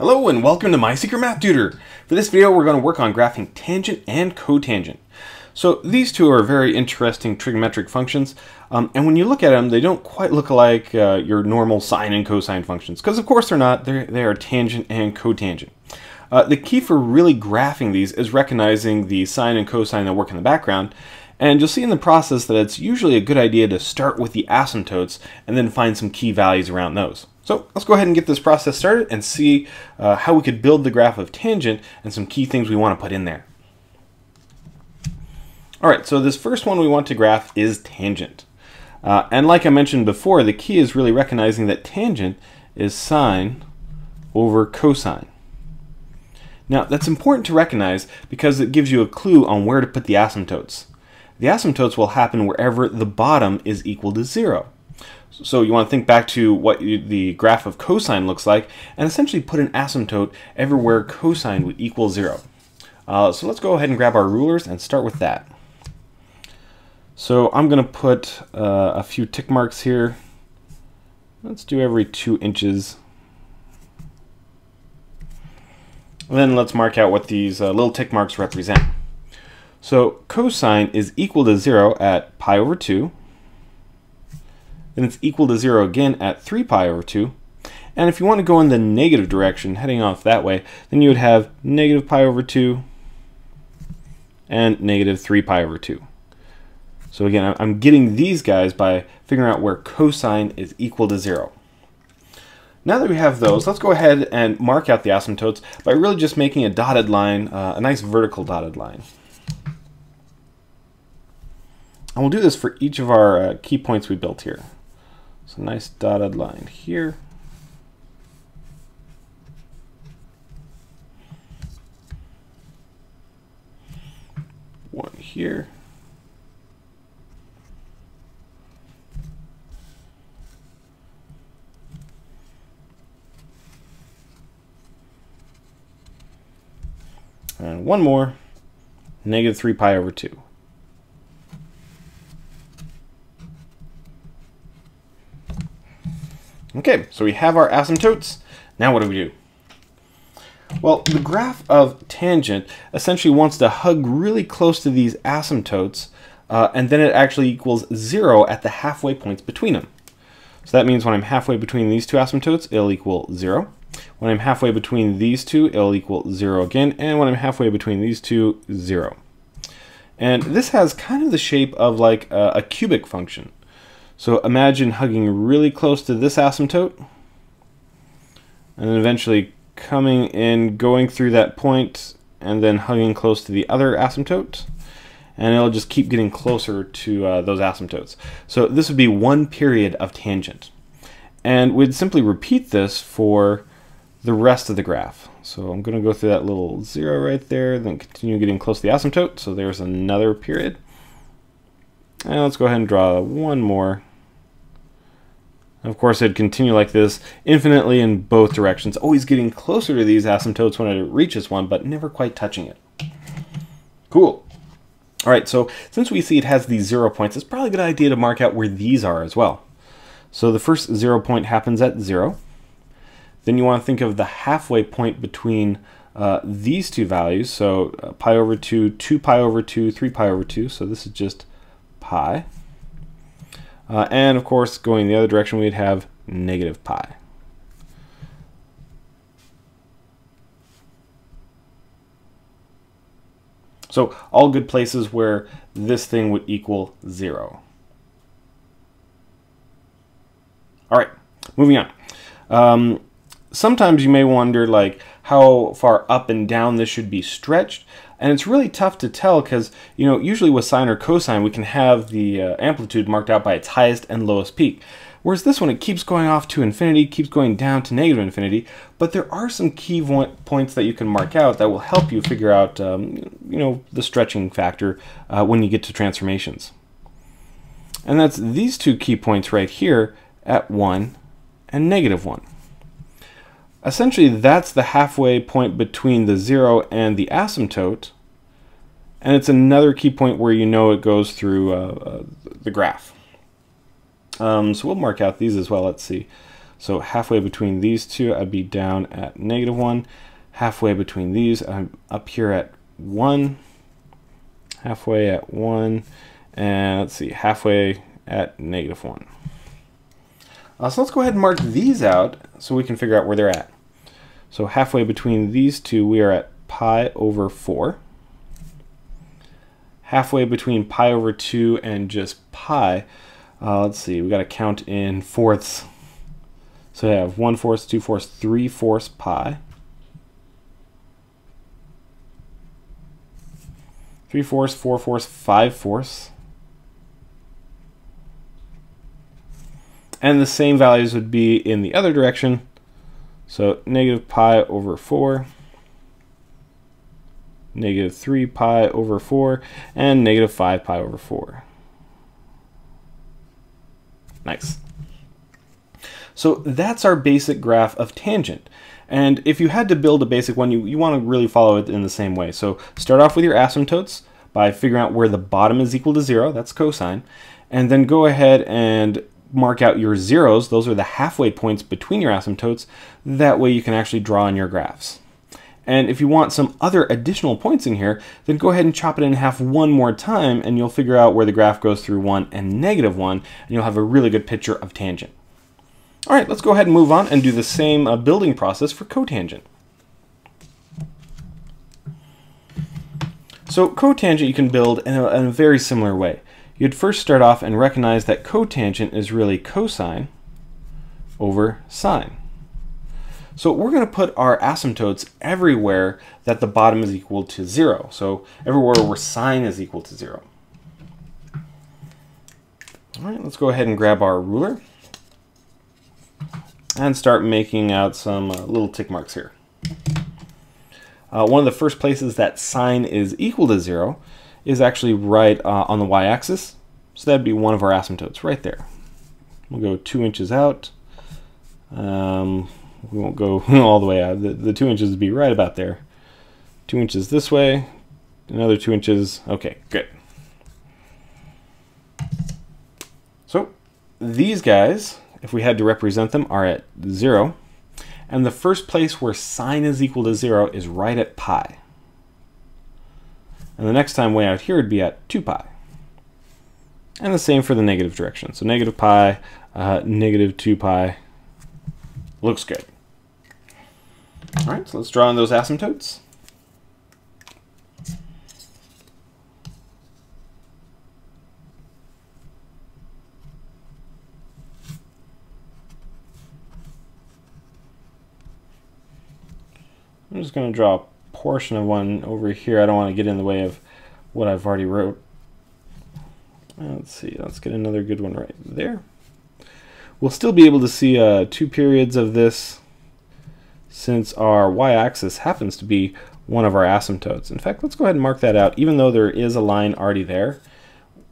Hello and welcome to My Secret Math Tutor. For this video we're going to work on graphing tangent and cotangent. So these two are very interesting trigonometric functions um, and when you look at them they don't quite look like uh, your normal sine and cosine functions because of course they're not, they're, they are tangent and cotangent. Uh, the key for really graphing these is recognizing the sine and cosine that work in the background and you'll see in the process that it's usually a good idea to start with the asymptotes and then find some key values around those. So let's go ahead and get this process started and see uh, how we could build the graph of tangent and some key things we want to put in there. All right, so this first one we want to graph is tangent. Uh, and like I mentioned before, the key is really recognizing that tangent is sine over cosine. Now that's important to recognize because it gives you a clue on where to put the asymptotes. The asymptotes will happen wherever the bottom is equal to zero. So you want to think back to what you, the graph of cosine looks like and essentially put an asymptote everywhere cosine would equal zero. Uh, so let's go ahead and grab our rulers and start with that. So I'm going to put uh, a few tick marks here. Let's do every two inches. And then let's mark out what these uh, little tick marks represent. So cosine is equal to zero at pi over two then it's equal to 0 again at 3 pi over 2. And if you want to go in the negative direction, heading off that way, then you would have negative pi over 2 and negative 3 pi over 2. So again, I'm getting these guys by figuring out where cosine is equal to 0. Now that we have those, let's go ahead and mark out the asymptotes by really just making a dotted line, uh, a nice vertical dotted line. And we'll do this for each of our uh, key points we built here. So nice dotted line here. One here. And one more, negative 3 pi over 2. Okay, so we have our asymptotes. Now what do we do? Well, the graph of tangent essentially wants to hug really close to these asymptotes, uh, and then it actually equals zero at the halfway points between them. So that means when I'm halfway between these two asymptotes, it'll equal zero. When I'm halfway between these two, it'll equal zero again, and when I'm halfway between these two, zero. And this has kind of the shape of like a, a cubic function. So imagine hugging really close to this asymptote and then eventually coming in, going through that point, and then hugging close to the other asymptote. And it'll just keep getting closer to uh, those asymptotes. So this would be one period of tangent. And we'd simply repeat this for the rest of the graph. So I'm going to go through that little zero right there, then continue getting close to the asymptote. So there's another period. And let's go ahead and draw one more of course, it'd continue like this infinitely in both directions, always getting closer to these asymptotes when it reaches one, but never quite touching it. Cool. All right, so since we see it has these zero points, it's probably a good idea to mark out where these are as well. So the first zero point happens at zero. Then you want to think of the halfway point between uh, these two values. So uh, pi over 2, 2 pi over 2, 3 pi over 2. So this is just pi. Uh, and of course, going the other direction, we'd have negative pi. So all good places where this thing would equal zero. All right, moving on. Um, sometimes you may wonder like how far up and down this should be stretched. And it's really tough to tell because, you know, usually with sine or cosine, we can have the uh, amplitude marked out by its highest and lowest peak. Whereas this one, it keeps going off to infinity, keeps going down to negative infinity, but there are some key points that you can mark out that will help you figure out, um, you know, the stretching factor uh, when you get to transformations. And that's these two key points right here at 1 and negative 1. Essentially, that's the halfway point between the zero and the asymptote. And it's another key point where you know it goes through uh, uh, the graph. Um, so we'll mark out these as well. Let's see. So halfway between these two, I'd be down at negative 1. Halfway between these, I'm up here at 1. Halfway at 1. And let's see, halfway at negative 1. Uh, so let's go ahead and mark these out so we can figure out where they're at. So halfway between these two, we are at pi over 4. Halfway between pi over 2 and just pi, uh, let's see, we got to count in fourths. So I have 1 fourth, 2 fourths, 3 fourths pi. 3 fourths, 4 fourths, 5 fourths. And the same values would be in the other direction. So negative pi over 4, negative 3 pi over 4, and negative 5 pi over 4. Nice. So that's our basic graph of tangent. And if you had to build a basic one, you, you want to really follow it in the same way. So start off with your asymptotes by figuring out where the bottom is equal to 0, that's cosine, and then go ahead and mark out your zeros, those are the halfway points between your asymptotes, that way you can actually draw in your graphs. And if you want some other additional points in here, then go ahead and chop it in half one more time and you'll figure out where the graph goes through 1 and negative 1, and you'll have a really good picture of tangent. All right, let's go ahead and move on and do the same uh, building process for cotangent. So cotangent you can build in a, in a very similar way you'd first start off and recognize that cotangent is really cosine over sine. So we're going to put our asymptotes everywhere that the bottom is equal to 0. So everywhere where sine is equal to 0. All right, let's go ahead and grab our ruler and start making out some uh, little tick marks here. Uh, one of the first places that sine is equal to 0 is actually right uh, on the y-axis. So that'd be one of our asymptotes right there. We'll go two inches out. Um, we won't go all the way out. The, the two inches would be right about there. Two inches this way, another two inches. Okay, good. So these guys, if we had to represent them, are at zero. And the first place where sine is equal to zero is right at pi. And the next time way out here would be at 2 pi. And the same for the negative direction. So negative pi, uh, negative 2 pi. Looks good. All right, so let's draw in those asymptotes. I'm just going to draw portion of one over here. I don't want to get in the way of what I've already wrote. Let's see, let's get another good one right there. We'll still be able to see uh, two periods of this since our y-axis happens to be one of our asymptotes. In fact, let's go ahead and mark that out. Even though there is a line already there,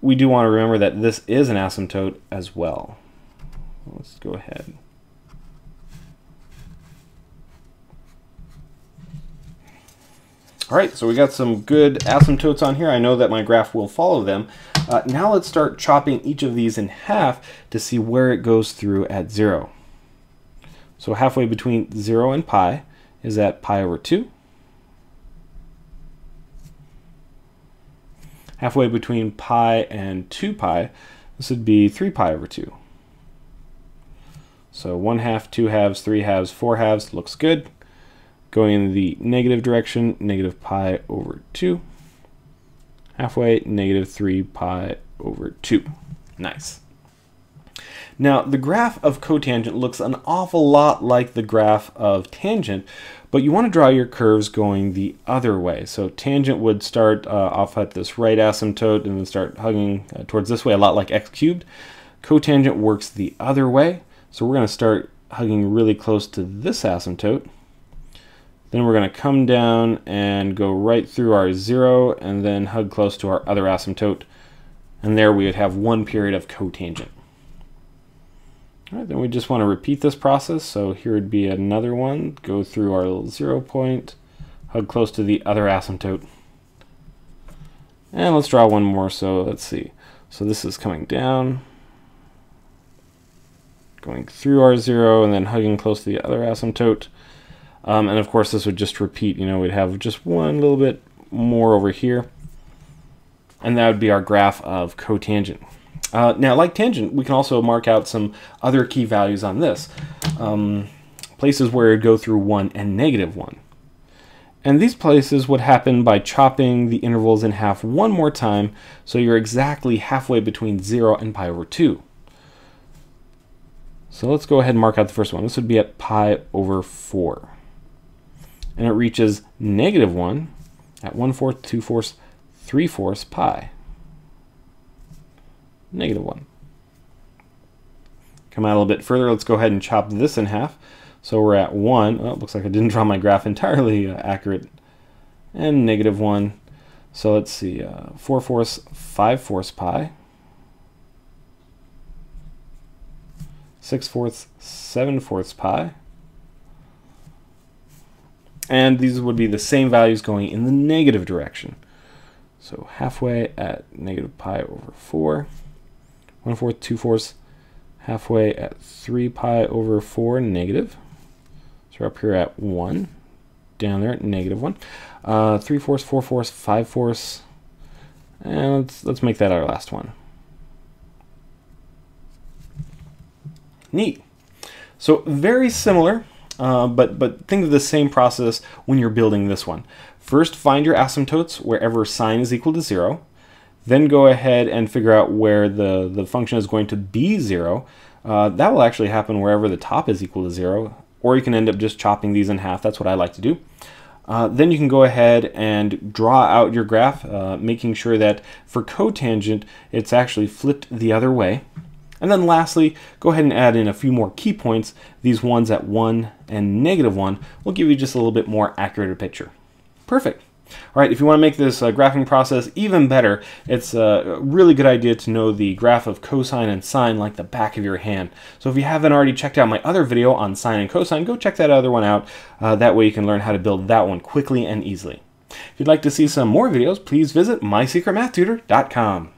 we do want to remember that this is an asymptote as well. Let's go ahead. All right, so we got some good asymptotes on here. I know that my graph will follow them. Uh, now let's start chopping each of these in half to see where it goes through at zero. So halfway between zero and pi is at pi over two. Halfway between pi and 2 pi, this would be 3 pi over 2. So 1 half, 2 halves, 3 halves, 4 halves, looks good. Going in the negative direction, negative pi over 2. Halfway, negative 3 pi over 2. Nice. Now, the graph of cotangent looks an awful lot like the graph of tangent, but you want to draw your curves going the other way. So tangent would start uh, off at this right asymptote and then start hugging uh, towards this way, a lot like x cubed. Cotangent works the other way, so we're going to start hugging really close to this asymptote. Then we're going to come down and go right through our zero and then hug close to our other asymptote. And there we would have one period of cotangent. All right, then we just want to repeat this process. So here would be another one. Go through our little zero point, hug close to the other asymptote. And let's draw one more. So let's see. So this is coming down, going through our zero, and then hugging close to the other asymptote. Um, and of course, this would just repeat. You know, we'd have just one little bit more over here. And that would be our graph of cotangent. Uh, now, like tangent, we can also mark out some other key values on this. Um, places where it would go through 1 and negative 1. And these places would happen by chopping the intervals in half one more time, so you're exactly halfway between 0 and pi over 2. So let's go ahead and mark out the first one. This would be at pi over 4. And it reaches negative 1 at 1 fourth, 2 fourths, 3 fourths pi. Negative 1. Come out a little bit further. Let's go ahead and chop this in half. So we're at 1. Oh, looks like I didn't draw my graph entirely uh, accurate. And negative 1. So let's see, uh, 4 fourths, 5 fourths pi. 6 fourths, 7 fourths pi. And these would be the same values going in the negative direction. So halfway at negative pi over 4. 1 fourth, 2 fourths, halfway at 3 pi over 4 negative. So we're up here at 1, down there at negative 1. Uh, 3 fourths, 4 fourths, 5 fourths. And let's, let's make that our last one. Neat. So very similar, uh, but, but think of the same process when you're building this one. First, find your asymptotes wherever sine is equal to 0. Then go ahead and figure out where the, the function is going to be 0. Uh, that will actually happen wherever the top is equal to 0 or you can end up just chopping these in half. That's what I like to do. Uh, then you can go ahead and draw out your graph, uh, making sure that for cotangent, it's actually flipped the other way. And then lastly, go ahead and add in a few more key points. These ones at 1 and negative 1 will give you just a little bit more accurate picture. Perfect. All right, if you want to make this uh, graphing process even better, it's a really good idea to know the graph of cosine and sine like the back of your hand. So if you haven't already checked out my other video on sine and cosine, go check that other one out. Uh, that way you can learn how to build that one quickly and easily. If you'd like to see some more videos, please visit mysecretmathtutor.com.